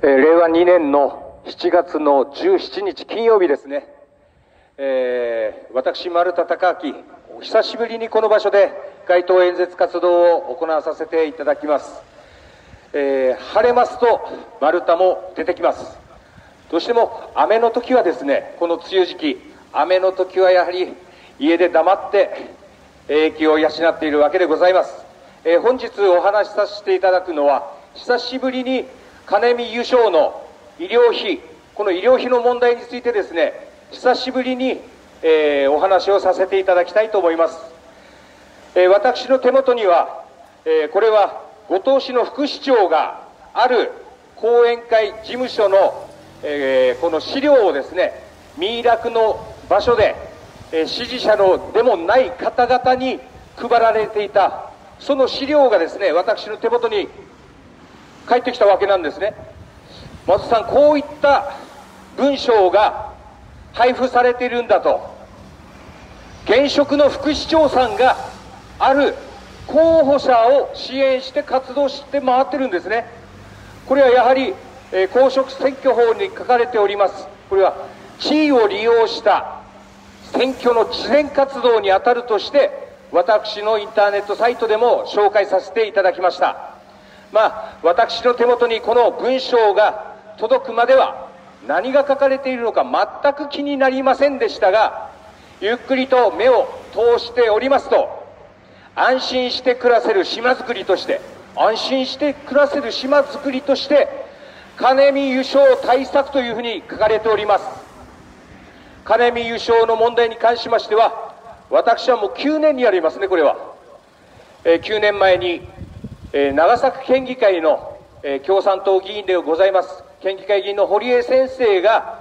えー令和2年の7月の17日金曜日ですね、えー私、丸田隆明、久しぶりにこの場所で街頭演説活動を行わさせていただきます。えー晴れますと丸太も出てきます。どうしても雨の時はですね、この梅雨時期、雨の時はやはり家で黙って英気を養っているわけでございます。え本日お話しさせていただくのは、久しぶりに金見優勝の医療費、この医療費の問題についてですね、久しぶりに、えーお話をさせていただきたいと思います。えー私の手元には、えーこれは五島市の副市長がある後援会事務所の、えーこの資料をですね、ミイラクの場所で、えー支持者のでもない方々に配られていた、その資料がですね、私の手元に返ってきたわけなんですね。松さん、こういった文章が配布されているんだと。現職の副市長さんがある候補者を支援して活動して回ってるんですね。これはやはり、えー公職選挙法に書かれております。これは地位を利用した選挙の事前活動に当たるとして、私のインターネットサイトでも紹介させていただきました。まあ、私の手元にこの文章が届くまでは何が書かれているのか全く気になりませんでしたが、ゆっくりと目を通しておりますと、安心して暮らせる島づくりとして、安心して暮らせる島づくりとして、金見優勝対策というふうに書かれております。金見優勝の問題に関しましては、私はもう9年になりますね、これは。えー9年前に、えー長崎県議会の、えー共産党議員でございます、県議会議員の堀江先生が、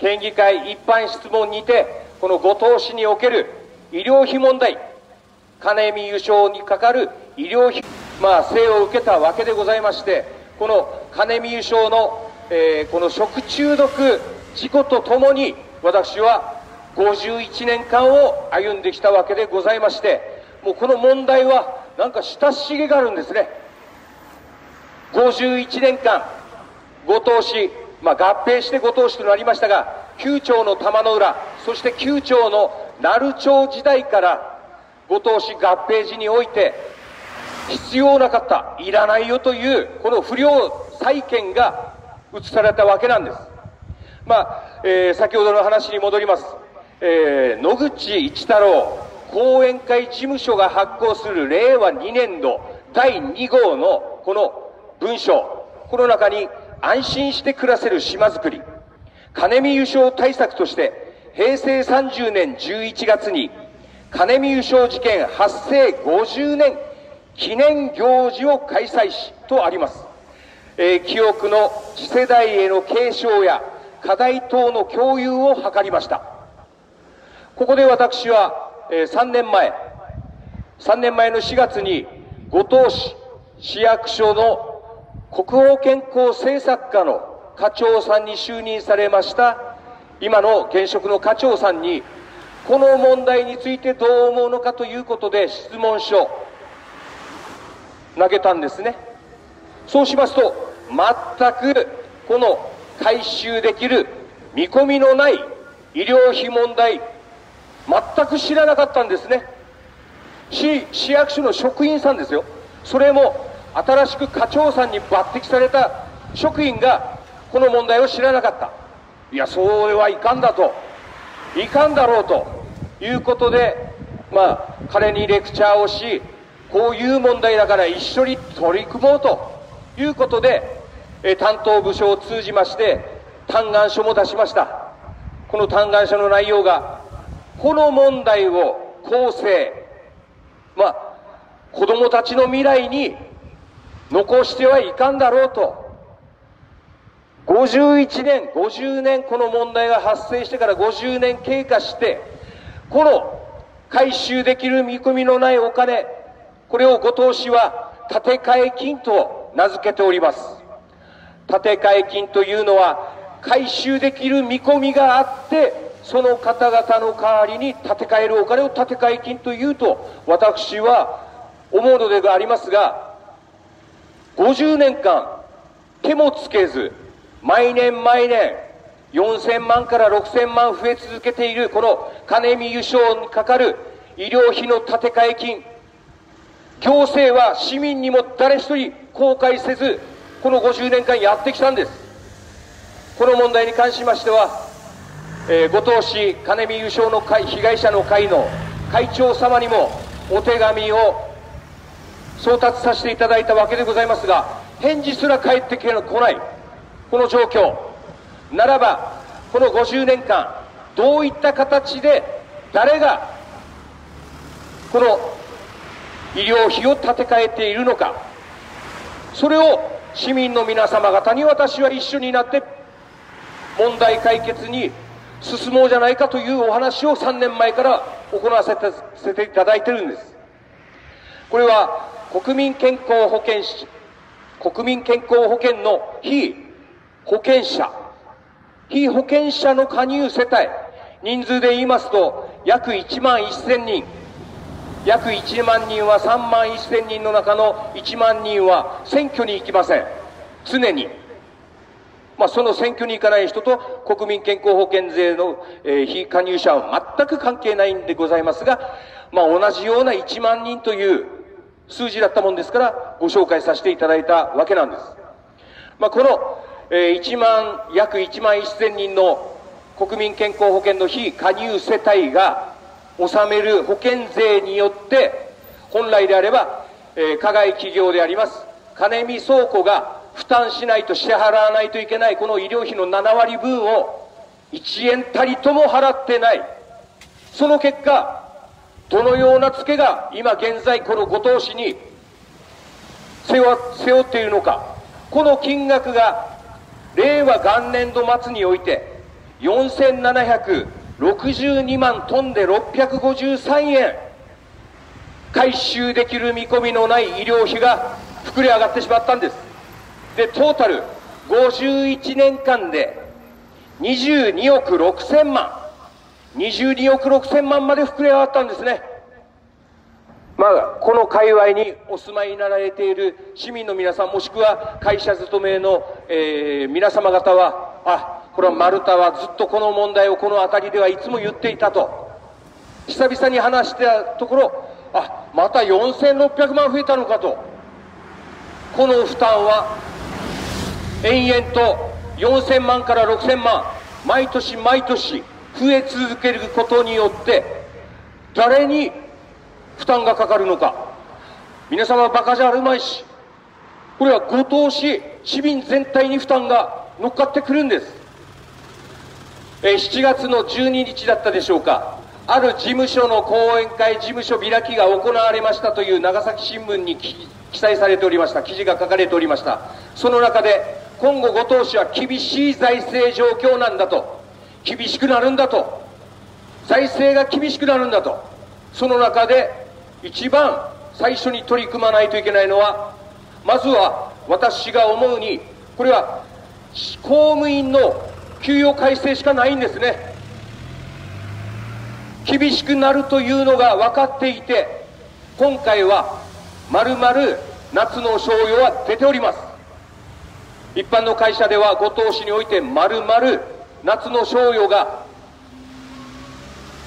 県議会一般質問にて、この五島市における医療費問題、金見優勝にかかる医療費、まあ、生を受けたわけでございまして、この金見優勝の、えーこの食中毒事故とともに、私は51年間を歩んできたわけでございまして、もうこの問題は、なんか親しげがあるんですね。51年間、五島市、まあ、合併して五島市となりましたが、9町の玉の浦、そして9町の鳴町時代から、五島市合併時において、必要なかった、いらないよという、この不良債権が移されたわけなんです。まあ、えー先ほどの話に戻ります。えー野口一太郎後援会事務所が発行する令和2年度第2号のこの文書、この中に安心して暮らせる島づくり、金見優勝対策として、平成30年11月に、金見優勝事件発生50年記念行事を開催し、とあります。えー記憶の次世代への継承や課題等の共有を図りました。ここで私は、え3年前、3年前の4月に、五島市市役所の国宝健康政策課の課長さんに就任されました、今の現職の課長さんに、この問題についてどう思うのかということで質問書、投げたんですね。そうしますと、全くこの回収できる見込みのない医療費問題、全く知らなかったんですね。市市役所の職員さんですよ。それも新しく課長さんに抜擢された職員がこの問題を知らなかった。いや、それはいかんだと。いかんだろうということで、まあ、彼にレクチャーをし、こういう問題だから一緒に取り組もうということで、え担当部署を通じまして、嘆願書も出しました。この嘆願書の内容が、この問題を後世、まあ、子供たちの未来に残してはいかんだろうと。51年、50年この問題が発生してから50年経過して、この回収できる見込みのないお金、これを後藤氏は建て替え金と名付けております。建て替え金というのは回収できる見込みがあってその方々の代わりに建て替えるお金を建て替え金というと私は思うのでありますが50年間手もつけず、毎年毎年、4000万から6000万増え続けているこの金見優勝にかかる医療費の建て替え金、行政は市民にも誰一人後悔せず、この50年間やってきたんです。この問題に関しましては、えー、後藤氏金見優勝の会被害者の会の会長様にもお手紙を送達させていただいたわけでございますが、返事すら返ってこない、この状況。ならば、この50年間、どういった形で誰がこの医療費を立て替えているのか、それを市民の皆様方に私は一緒になって問題解決に進もうじゃないかというお話を3年前から行わせていただいているんです。これは国民健康保険士、国民健康保険の非保険者、非保険者の加入世帯、人数で言いますと約1万1000人、約1万人は3万1000人の中の1万人は選挙に行きません。常に。まあ、その選挙に行かない人と国民健康保険税の、えー、非加入者は全く関係ないんでございますが、まあ、同じような1万人という数字だったもんですから、ご紹介させていただいたわけなんです。まあ、この、えー、1万、約1万1000人の国民健康保険の非加入世帯が納める保険税によって、本来であれば、えー、加害企業であります、金見倉庫が負担しないと支払わないといけないこの医療費の7割分を1円たりとも払ってない。その結果、どのようなツケが今現在この五島市に背負っているのか。この金額が令和元年度末において4762万トンで653円回収できる見込みのない医療費が膨れ上がってしまったんです。で、トータル51年間で22億6千万、22億6千万まで膨れ上がったんですね。まあ、この界隈にお住まいになられている市民の皆さん、もしくは会社勤めの、えー、皆様方は、あ、これは丸太はずっとこの問題をこの辺りではいつも言っていたと。久々に話したところ、あ、また4600万増えたのかと。この負担は延々と4000万から6000万毎年毎年増え続けることによって誰に負担がかかるのか。皆様バカじゃあるまいしこれはご当市市民全体に負担が乗っかってくるんです。え7月の12日だったでしょうか。ある事務所の講演会事務所開きが行われましたという長崎新聞に記載されておりました。記事が書かれておりました。その中で今後、後藤氏は厳しい財政状況なんだと、厳しくなるんだと、財政が厳しくなるんだと、その中で一番最初に取り組まないといけないのは、まずは私が思うに、これは公務員の給与改正しかないんですね。厳しくなるというのが分かっていて、今回はまるまる夏の賞与は出ております。一般の会社では五島市においてまるまる夏の賞与が、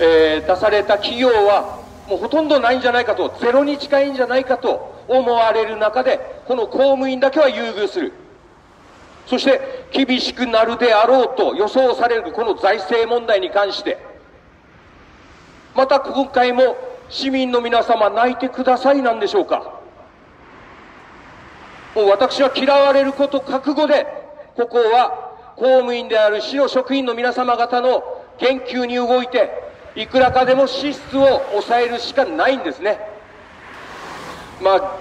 えー、出された企業はもうほとんどないんじゃないかとゼロに近いんじゃないかと思われる中でこの公務員だけは優遇する。そして厳しくなるであろうと予想されるこの財政問題に関して。また今回も市民の皆様泣いてくださいなんでしょうか。もう私は嫌われること覚悟で、ここは公務員である市の職員の皆様方の言及に動いて、いくらかでも支出を抑えるしかないんですね。まあ、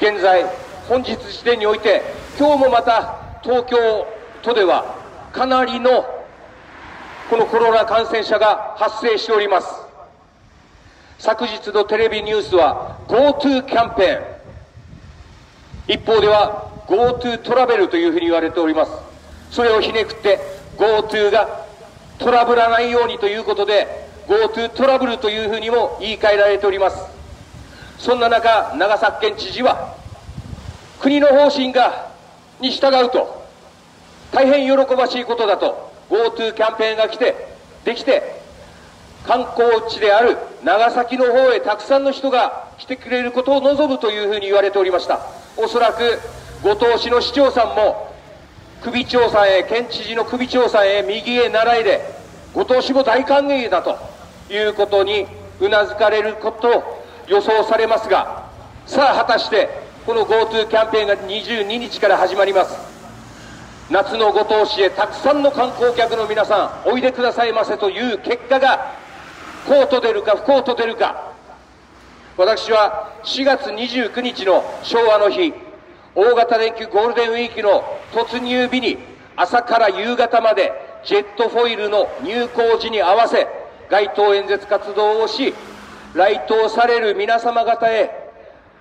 現在、本日時点において、今日もまた東京都ではかなりのこのコロナ感染者が発生しております。昨日のテレビニュースは GoTo キャンペーン、一方では GoTo トラベルというふうに言われております。それをひねくって GoTo がトラブらないようにということで GoTo トラブルというふうにも言い換えられております。そんな中、長崎県知事は国の方針がに従うと、大変喜ばしいことだと、GoTo キャンペーンが来て、できて、観光地である長崎の方へたくさんの人が来てくれることを望むというふうに言われておりました。おそらく、五島市の市長さんも、首長さんへ、県知事の首長さんへ右へ習いで、五島市も大歓迎だということにうなずかれることを予想されますが、さあ果たして、この GoTo キャンペーンが22日から始まります。夏の五島市へたくさんの観光客の皆さん、おいでくださいませという結果がこうと出るか不幸と出るか私は4月29日の昭和の日大型連休ゴールデンウィークの突入日に朝から夕方までジェットフォイルの入港時に合わせ街頭演説活動をし来島される皆様方へ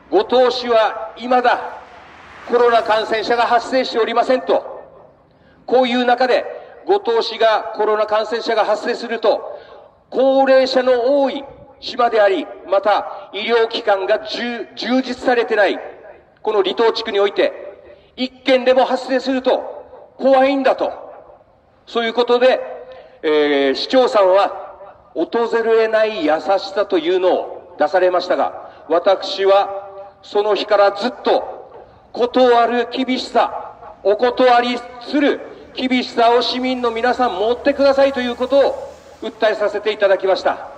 ご当市は未だコロナ感染者が発生しておりませんと。こういう中でご当市がコロナ感染者が発生すると高齢者の多い島であり、また医療機関が充実されてない、この離島地区において、一件でも発生すると怖いんだと。そういうことで、えー、市長さんは訪れない優しさというのを出されましたが、私はその日からずっと断る厳しさ、お断りする厳しさを市民の皆さん持ってくださいということを訴えさせていただきました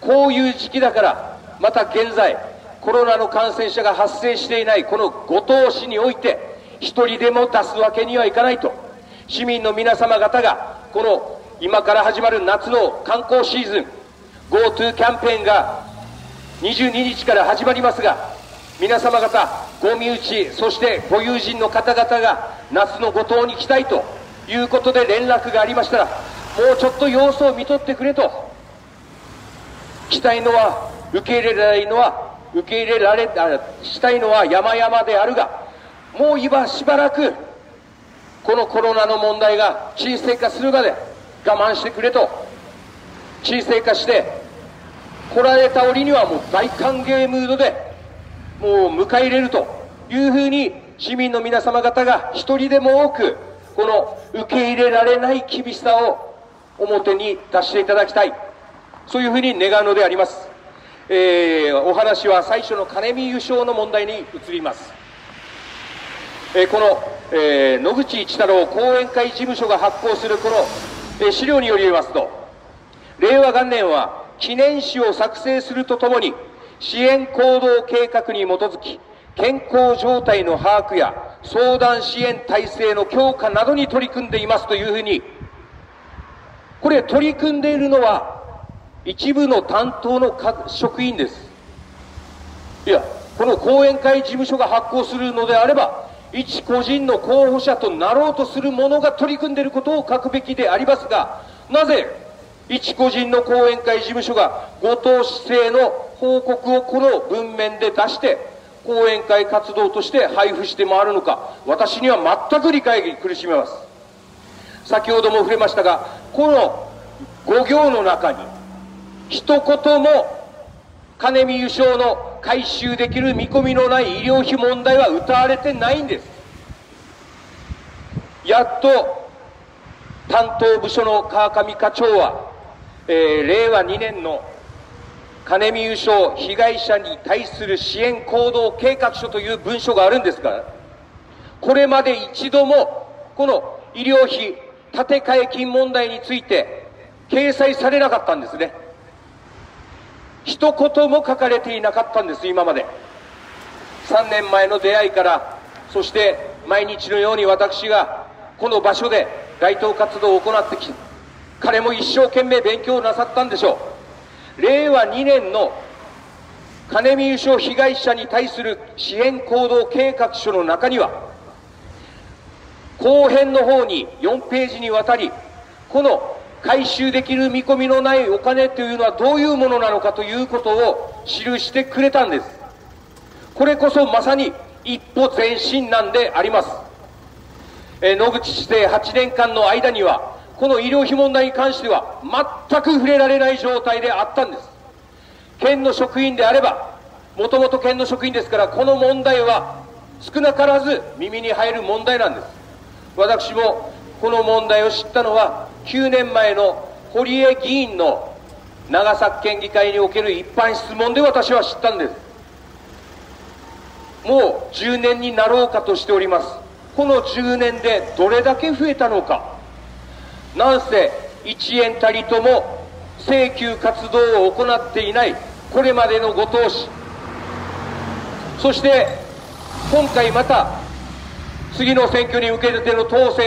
こういう時期だからまた現在コロナの感染者が発生していないこの五島市において一人でも出すわけにはいかないと市民の皆様方がこの今から始まる夏の観光シーズン GoTo キャンペーンが22日から始まりますが皆様方ご身内そしてご友人の方々が夏の五島に来たいということで連絡がありましたらもうちょっと様子を見とってくれとしたいのは受け入れられないのは受け入れられあしたいのは山々であるがもう今しばらくこのコロナの問題が沈静化するまで我慢してくれと沈静化して来られた折にはもう大歓迎ムードでもう迎え入れるというふうに市民の皆様方が一人でも多くこの受け入れられない厳しさを表に出していただきたい。そういうふうに願うのであります、えー、お話は最初の金見優勝の問題に移ります、えー、この、えー、野口一太郎後援会事務所が発行するこの、え資料によりますと令和元年は記念誌を作成するとともに支援行動計画に基づき健康状態の把握や相談支援体制の強化などに取り組んでいますというふうにこれ取り組んでいるのは一部の担当の職員です。いやこの後援会事務所が発行するのであれば一個人の候補者となろうとする者が取り組んでいることを書くべきでありますがなぜ一個人の後援会事務所がご当市政の報告をこの文面で出して講演会活動として配布して回るのか私には全く理解に苦しめます。先ほども触れましたがこの5行の中に一言も金見優勝の回収できる見込みのない医療費問題は謳われてないんです。やっと担当部署の川上課長は、えー、令和2年の金見優勝被害者に対する支援行動計画書という文書があるんですがこれまで一度もこの医療費建て替え金問題について掲載されなかったんですね。一言も書かれていなかったんです今まで。3年前の出会いからそして毎日のように私がこの場所で街頭活動を行ってき彼も一生懸命勉強なさったんでしょう。令和2年の金見優勝被害者に対する支援行動計画書の中には後編の方に4ページにわたりこの回収できる見込みのないお金というのはどういうものなのかということを記してくれたんです。これこそまさに一歩前進なんであります、え野口市政8年間の間にはこの医療費問題に関しては全く触れられない状態であったんです。県の職員であればもともと県の職員ですからこの問題は少なからず耳に入る問題なんです。私もこの問題を知ったのは9年前の堀江議員の長崎県議会における一般質問で私は知ったんです。もう10年になろうかとしております。この10年でどれだけ増えたのか。なんせ1円たりとも請求活動を行っていない。これまでのご投資。そして今回また次の選挙に向けての当選